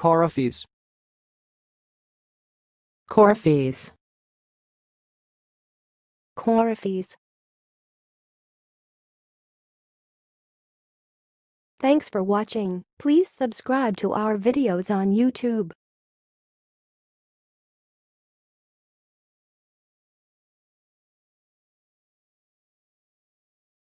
Coryphes. Coryphes. fees. Thanks for watching. Please subscribe to our videos on YouTube.